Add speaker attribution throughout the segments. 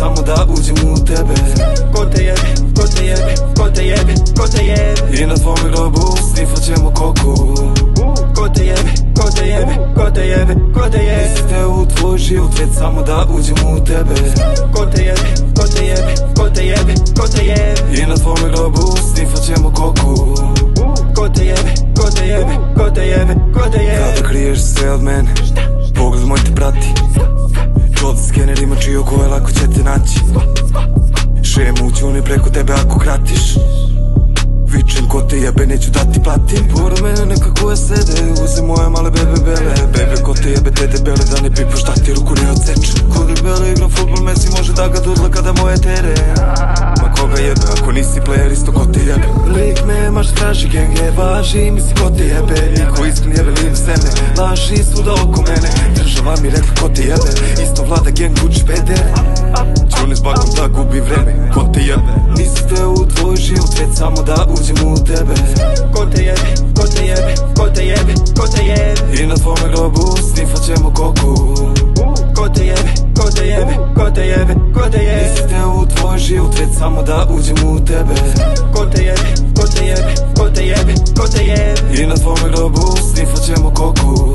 Speaker 1: samo da uđem u tebe. Ko te jebe,
Speaker 2: ko te jebe,
Speaker 3: ko te jebe, ko te jebe
Speaker 2: I na tvome grobu svi život, već samo da uđem u tebe.
Speaker 1: Ko te jebe, ko te jebe, ko te jebe, ko te jebe
Speaker 2: I na tvome grobu snifat ćemo koku.
Speaker 1: Ko te jebe, ko te jebe, ko te jebe, ko te jebe
Speaker 2: Kada kriješ se od mene Pogled moj te prati. Gold skener ima čiju koje lako će te naći. Šemu u ćuni preko tebe ako kratiš. Vičem ko te jebe neću da ti platim. Pored mene nekako je sede Uze moje male bebe bele. Bebe Messi može da ga dudla kada moje tere. Ma koga jebe ako nisi player isto ko te jebe. Lik me maš traži genge važi Misli ko te jebe. Niko iskren jebe lim sene Laži svuda oko mene. Država mi rekla ko te jebe Isto vlada gang Gucci peder Čuni s bakom da gubi vreme Ko te jebe. Već samo da uđem u tebe
Speaker 1: Ko te jebe, ko te jebe, ko te jebe, ko te jebe
Speaker 2: I na tvome grobu snifat ćemo koku
Speaker 1: Ko te jebe, ko te jebe, ko te jebe, ko te jebe
Speaker 2: Niste u tvoj život Već samo da uđem u tebe
Speaker 1: Ko te jebe, ko te jebe, ko te jebe, ko te jebe
Speaker 2: I na tvome grobu snifat ćemo koku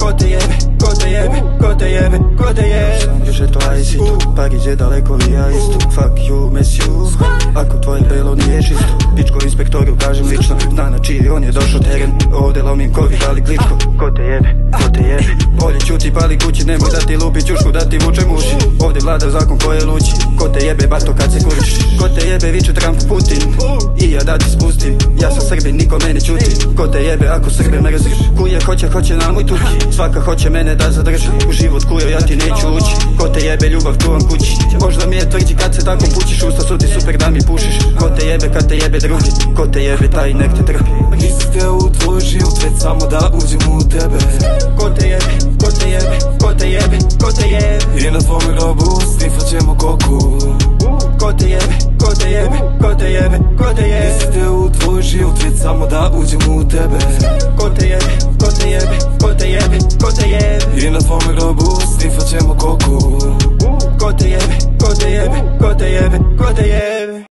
Speaker 1: Ko te jebe, ko te jebe, ko te jebe, ko te jebe
Speaker 3: Još je to ice tu, Pariz je daleko li ja isto Fuck you, miss you Ako tvoje belo nije čisto Pičko inspektoru kažem lično. Zna na čiji on je došao teren Ovdje lomim kovi ali klitko Ko te jebe, ko te jebe Bolje ćuti pali kući Nemoj da ti lupi čušku da ti vuče muši. Ovdje vlada zakon ko je luči. Ko te jebe bato kad se kuriš? Ko te jebe viče Trump Putin? I ja da ti spustim Ja sam Srbin niko mene čuti. Ko te jebe ako Srbe mrziš? Kuje hoće hoće na moj tuki Svaka hoće mene da zadrži. U život kujo ja ti neću ući. Ko te jebe ljubav tu vam kući. Možda mi je tvrđi kad se tako pučiš Usta su ti super da mi pušiš Ko te jebe kad te jebe drugi Ko te jebe taj nek te trpi
Speaker 2: Niste u tvoj život Već samo da uđem u tebe
Speaker 1: Ko te jebe, ko te jebe, ko te jebe, ko te jebe
Speaker 2: I na tvome grobu snifat ćemo koku
Speaker 1: Ko te jebe, ko te jebe, ko te jebe, ko te jebe
Speaker 2: Niste u tvoj život Već samo da uđem u tebe
Speaker 1: Ko te jebe, ko te jebe, ko te jebe, ko te jebe
Speaker 2: I na tvome grobu snifat ćemo koku
Speaker 1: Ko te jebe, ko te jebe, ko te jebe, ko te jebe